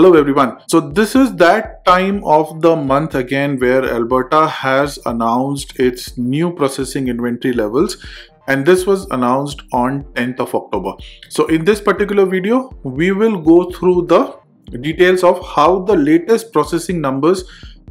Hello everyone. So this is that time of the month again where Alberta has announced its new processing inventory levels and this was announced on 10th of October. So in this particular video, we will go through the details of how the latest processing numbers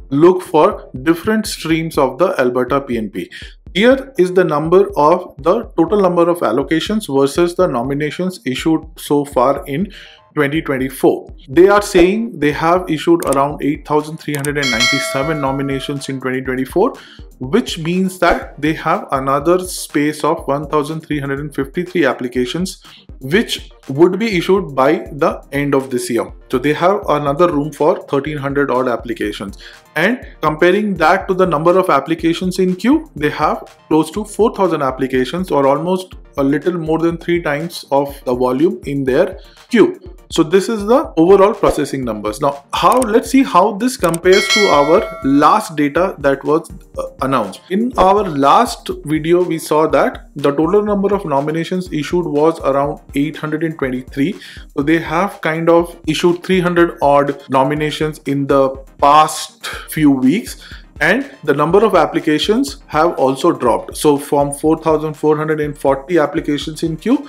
look for different streams of the Alberta PNP. Here is the number of the total number of allocations versus the nominations issued so far in 2024. They are saying they have issued around 8,397 nominations in 2024, which means that they have another space of 1,353 applications, which would be issued by the end of this year. So they have another room for 1300 odd applications. And comparing that to the number of applications in queue, they have close to 4000 applications or almost a little more than three times of the volume in their queue. So this is the overall processing numbers. Now, how let's see how this compares to our last data that was uh, announced. In our last video, we saw that the total number of nominations issued was around 823. So they have kind of issued 300 odd nominations in the past few weeks and the number of applications have also dropped so from 4440 applications in queue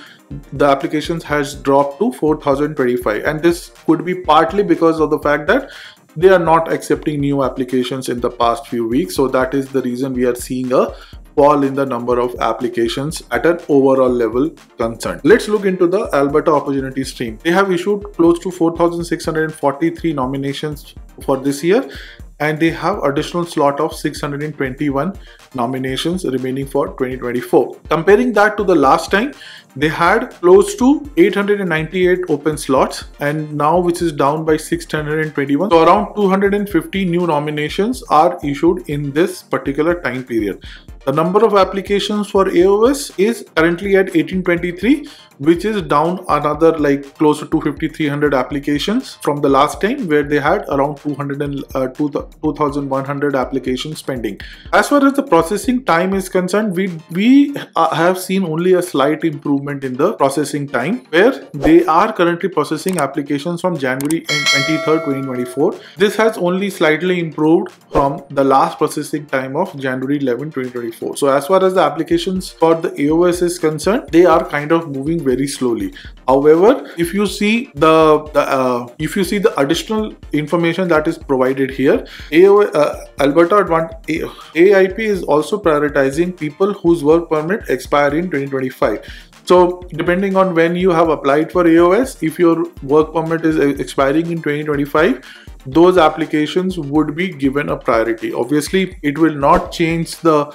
the applications has dropped to 4025 and this could be partly because of the fact that they are not accepting new applications in the past few weeks so that is the reason we are seeing a fall in the number of applications at an overall level concerned. Let's look into the Alberta Opportunity Stream. They have issued close to 4,643 nominations for this year and they have additional slot of 621 nominations remaining for 2024. Comparing that to the last time, they had close to 898 open slots and now which is down by 621. So around 250 new nominations are issued in this particular time period. The number of applications for AOS is currently at 1823 which is down another like close to 250 300 applications from the last time where they had around 200 and uh, 2100 applications pending as far as the processing time is concerned we we uh, have seen only a slight improvement in the processing time where they are currently processing applications from january 23rd 2024 this has only slightly improved from the last processing time of january 11 2024 so as far as the applications for the aos is concerned they are kind of moving very slowly however if you see the, the uh, if you see the additional information that is provided here AO, uh, alberta Advant aip is also prioritizing people whose work permit expire in 2025 so depending on when you have applied for AOS, if your work permit is expiring in 2025, those applications would be given a priority. Obviously, it will not change the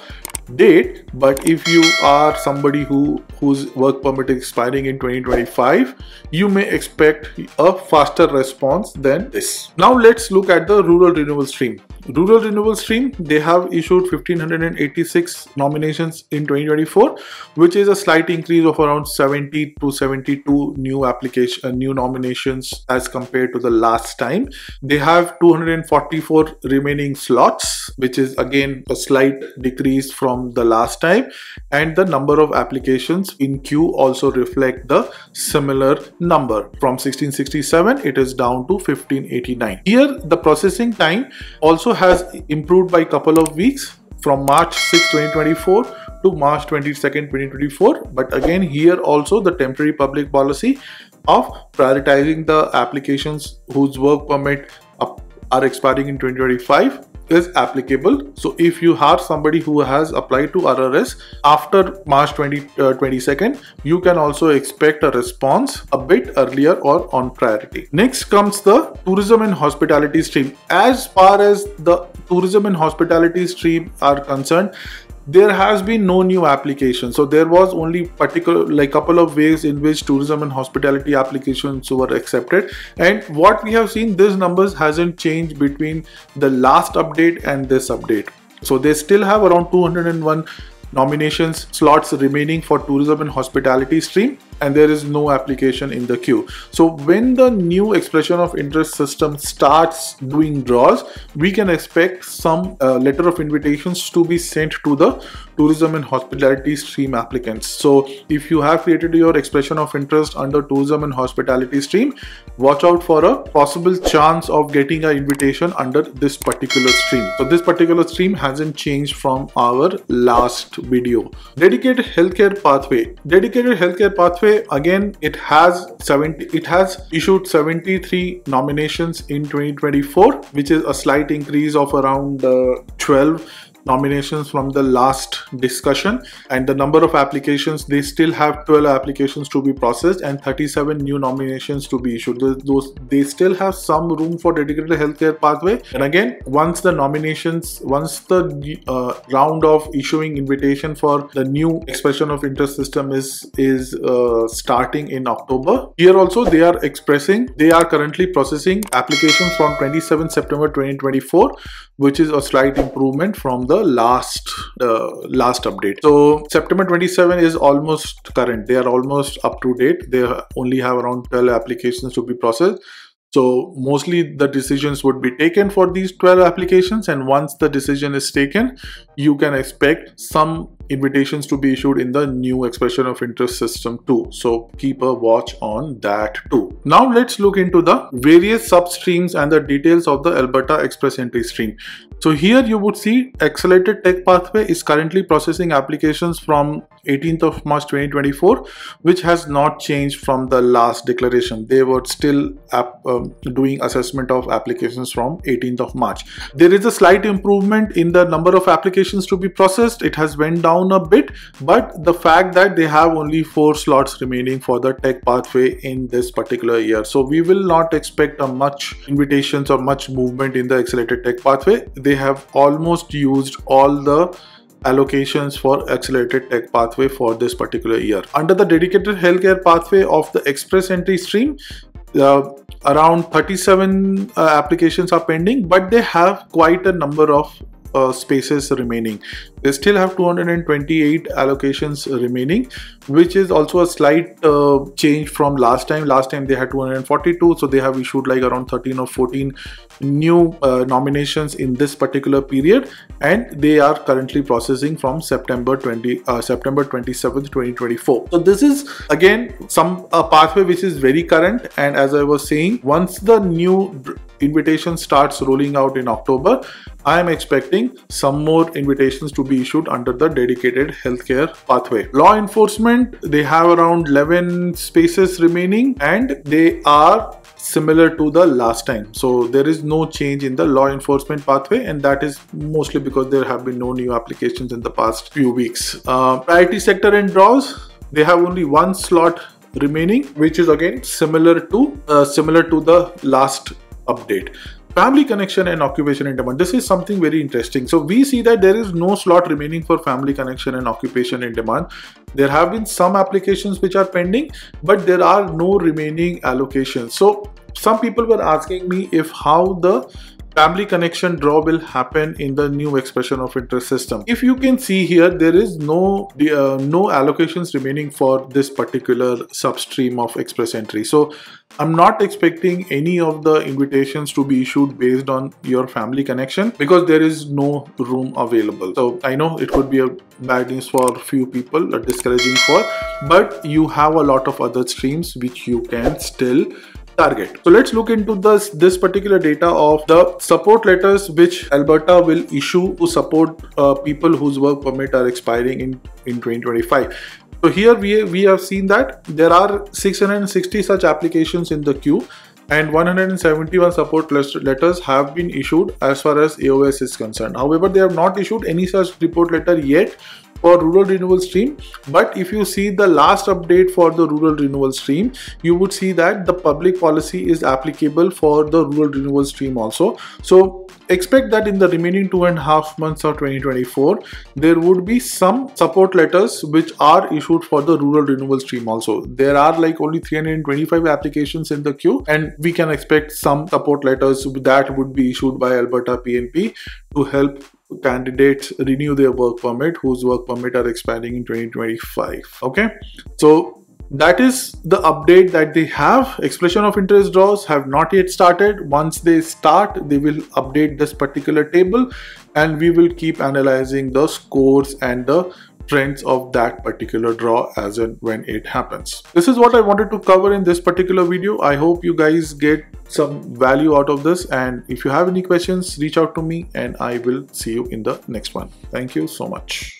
date but if you are somebody who whose work permit is expiring in 2025 you may expect a faster response than this. Now let's look at the rural renewal stream rural renewal stream they have issued 1586 nominations in 2024 which is a slight increase of around 70 to 72 new application uh, new nominations as compared to the last time. They have 244 remaining slots which is again a slight decrease from the last time. And the number of applications in queue also reflect the similar number. From 1667 it is down to 1589 here the processing time also has improved by couple of weeks from March 6, 2024 to March 22nd, 2024. But again, here also the temporary public policy of prioritizing the applications whose work permit are expiring in 2025 is applicable. So if you have somebody who has applied to RRS after March 20, uh, 22nd, you can also expect a response a bit earlier or on priority. Next comes the tourism and hospitality stream. As far as the tourism and hospitality stream are concerned, there has been no new application. So there was only particular like couple of ways in which tourism and hospitality applications were accepted. And what we have seen these numbers hasn't changed between the last update and this update. So they still have around 201 nominations slots remaining for tourism and hospitality stream and there is no application in the queue. So when the new expression of interest system starts doing draws, we can expect some uh, letter of invitations to be sent to the tourism and hospitality stream applicants. So if you have created your expression of interest under tourism and hospitality stream, watch out for a possible chance of getting an invitation under this particular stream. So this particular stream hasn't changed from our last video. Dedicated healthcare pathway. Dedicated healthcare pathway again it has 70 it has issued 73 nominations in 2024 which is a slight increase of around uh, 12 nominations from the last discussion and the number of applications they still have 12 applications to be processed and 37 new nominations to be issued. Those they still have some room for dedicated healthcare pathway. And again once the nominations once the uh, round of issuing invitation for the new expression of interest system is is uh, starting in october here also they are expressing they are currently processing applications from 27 september 2024 which is a slight improvement from the last uh, last update. So september 27 is almost current. They are almost up to date. They only have around 12 applications to be processed. So mostly the decisions would be taken for these 12 applications and once the decision is taken you can expect some invitations to be issued in the new expression of interest system too so keep a watch on that too. Now let's look into the various substreams and the details of the alberta express entry stream. So here you would see accelerated tech pathway is currently processing applications from 18th of March 2024 which has not changed from the last declaration. They were still um, doing assessment of applications from 18th of March. There is a slight improvement in the number of applications to be processed. It has went down a bit but the fact that they have only four slots remaining for the tech pathway in this particular year so we will not expect a much invitations or much movement in the accelerated tech pathway they have almost used all the allocations for accelerated tech pathway for this particular year. Under the dedicated healthcare pathway of the express entry stream, uh, around 37 uh, applications are pending, but they have quite a number of uh, spaces remaining. They still have 228 allocations remaining, which is also a slight uh, change from last time. Last time they had 242, so they have issued like around 13 or 14 new uh, nominations in this particular period, and they are currently processing from September 20 uh, September 27th, 2024. So this is again some a pathway which is very current, and as I was saying, once the new invitation starts rolling out in October, I am expecting some more invitations to be issued under the dedicated healthcare pathway. Law enforcement, they have around 11 spaces remaining and they are similar to the last time. So there is no change in the law enforcement pathway and that is mostly because there have been no new applications in the past few weeks. Uh, priority sector and draws, they have only one slot remaining which is again similar to uh, similar to the last update family connection and occupation in demand. This is something very interesting. So we see that there is no slot remaining for family connection and occupation in demand. There have been some applications which are pending but there are no remaining allocations. So some people were asking me if how the family connection draw will happen in the new expression of interest system. If you can see here, there is no uh, no allocations remaining for this particular substream of express entry. So I'm not expecting any of the invitations to be issued based on your family connection because there is no room available. So I know it could be a bad news for few people, discouraging for, but you have a lot of other streams which you can still target. So let's look into this, this particular data of the support letters which Alberta will issue to support uh, people whose work permit are expiring in, in 2025. So here we, we have seen that there are 660 such applications in the queue and 171 support letters have been issued as far as AOS is concerned. However, they have not issued any such report letter yet for rural renewal stream but if you see the last update for the rural renewal stream you would see that the public policy is applicable for the rural renewal stream also so expect that in the remaining two and a half months of 2024 there would be some support letters which are issued for the rural renewal stream also. There are like only 325 applications in the queue and we can expect some support letters that would be issued by alberta pnp to help candidates renew their work permit whose work permit are expiring in 2025 okay? So that is the update that they have. Expression of interest draws have not yet started. Once they start they will update this particular table and we will keep analyzing the scores and the trends of that particular draw as and when it happens. This is what i wanted to cover in this particular video. I hope you guys get some value out of this and if you have any questions reach out to me and i will see you in the next one. Thank you so much